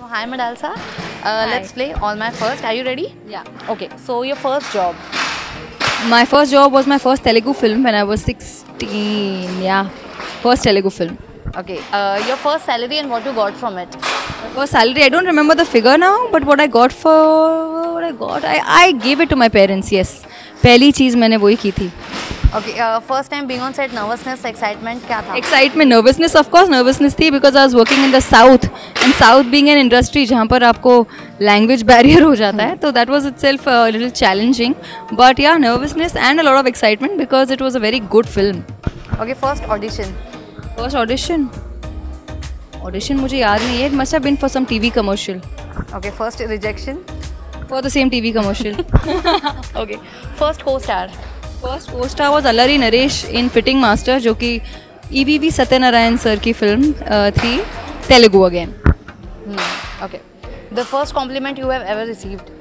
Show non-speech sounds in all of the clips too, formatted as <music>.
So, hi Madalsa. Uh, let's play All My First. Are you ready? Yeah. Okay. So your first job. My first job was my first Telugu film when I was 16. Yeah. First Telugu film. Okay. Uh, your first salary and what you got from it. My first salary, I don't remember the figure now, but what I got for what I got, I, I gave it to my parents, yes. पहली चीज़ मैंने वही की थी Okay. Uh, first time being on set, nervousness, excitement, क्या था? Excitement nervousness of course nervousness थी because I was working in the south and south being an industry जहाँ पर आपको लैंग्वेज बैरियर <laughs> हो जाता है तो that was itself little challenging but yeah nervousness and a lot of excitement because it was a very good film Okay. First audition. First audition audition मुझे याद नहीं है it must have been for some TV commercial Okay. First rejection. For the same TV commercial Okay. First co-star. First co-star was Allari Naresh in Fitting Master जो कि E V V Satyanarayana sir की film थी Telugu again. Okay. The first compliment you have ever received.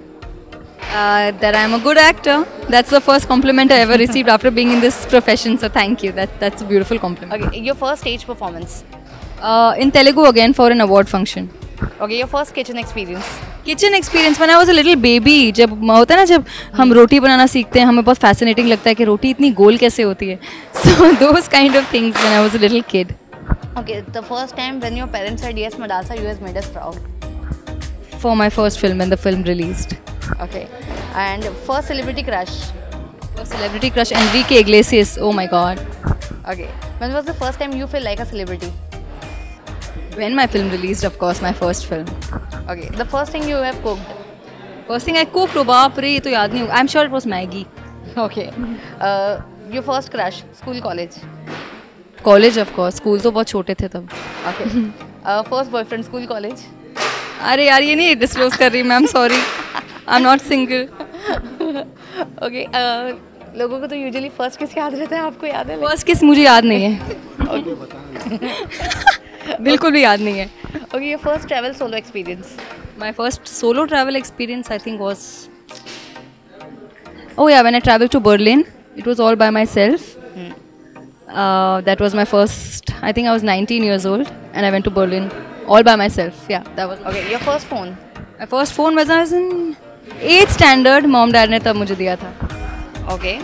Uh, that I'm a good actor. That's the first compliment I ever <laughs> received after being in this profession. So thank you. That that's a beautiful compliment. Okay. Your first stage performance. Uh, in Telugu again for an award function. Okay. Your first kitchen experience. Kitchen experience when I was a little baby जब होता है ना जब हम रोटी बनाना सीखते हैं हमें बहुत फैसिनेटिंग लगता है कि रोटी इतनी गोल कैसे होती है so those kind of things when I was a little kid. Okay. The first time when your parents said yes, Madalsa, you has made us proud. For my first film when the film released. Okay. And first celebrity crush. First celebrity crush Enrique Iglesias. Oh my god. Okay. When was the first time you feel like a celebrity? When my film released, of course, my first film. Okay. The first thing you have cooked. First thing I cooked, oh रे ये तो याद नहीं I'm sure it was Maggie. Okay. Uh, your first crush. School, college. College of course school तो बहुत छोटे थे तब Okay. uh, first boyfriend. School, college. अरे यार ये नहीं डिस्क्लोज कर रही ma'am sorry I am not single. Uh, लोगों को तो यूजुअली फ़र्स्ट किस याद रहता है आपको याद है? फ़र्स्ट किस मुझे याद नहीं है। बिल्कुल भी याद नहीं है। ओके ये first travel solo experience my first solo travel experience I think was oh yeah when i traveled to berlin it was all by myself. Uh, that was my first i think i was 19 years old and i went to berlin. All by myself yeah that was okay your first phone my first phone was i was in 8th standard mom dad ने तब मुझे दिया था okay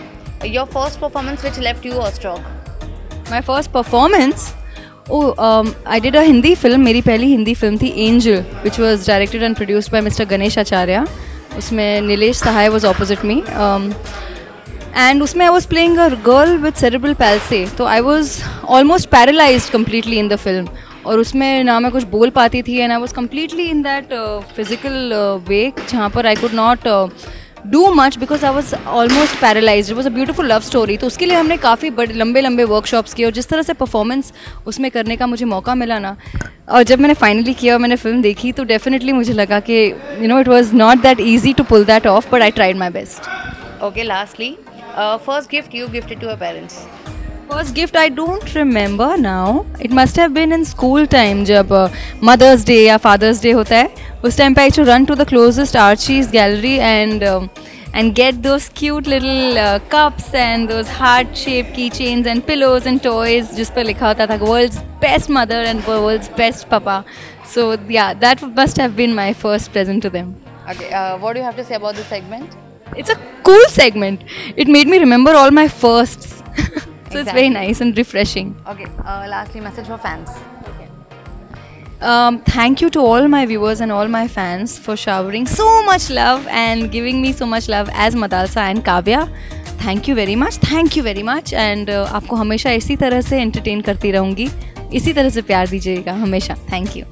your first performance which left you awestruck my first performance oh um, i did a hindi film मेरी पहली Hindi film थी angel which was directed and produced by mr ganesh acharya उसमें Nilesh Sahay was opposite me um, and उसमें I was playing a girl with cerebral palsy तो I was almost paralyzed completely in the film और उसमें ना मैं कुछ बोल पाती थी and I was completely in that physical way जहाँ पर I could not do much because I was almost paralyse was a beautiful love story तो उसके लिए हमने काफ़ी बड़े, लंबे लंबे वर्कशॉप्स किए और जिस तरह से परफॉर्मेंस उसमें करने का मुझे मौका मिला ना, और जब मैंने फाइनली किया और मैंने फ़िल्म देखी तो डेफिनेटली मुझे लगा कि you know it was not that easy to pull that off but I tried my best okay lastly first gift you gifted to your parents First gift I don't remember now. It must have been in school time जब mother's day या fathers day होता है उस time पे I to run to the closest Archies Gallery and and get those cute little uh, cups and those heart shaped keychains and pillows and toys जिस पर लिखा होता था world's best mother and world's best papa so yeah that must have been my first present to them Okay, uh, what do you have to say about this segment? it's a cool segment it made me remember all my firsts So it's very nice and refreshing Okay, uh, lastly, message for fans. Um, thank you to all my viewers and all my fans for showering so much love and giving me so much love as Madalsa and Kavya. Thank you very much thank you very much and आपको हमेशा इसी तरह से entertain करती रहूँगी इसी तरह से प्यार दीजिएगा हमेशा थैंक यू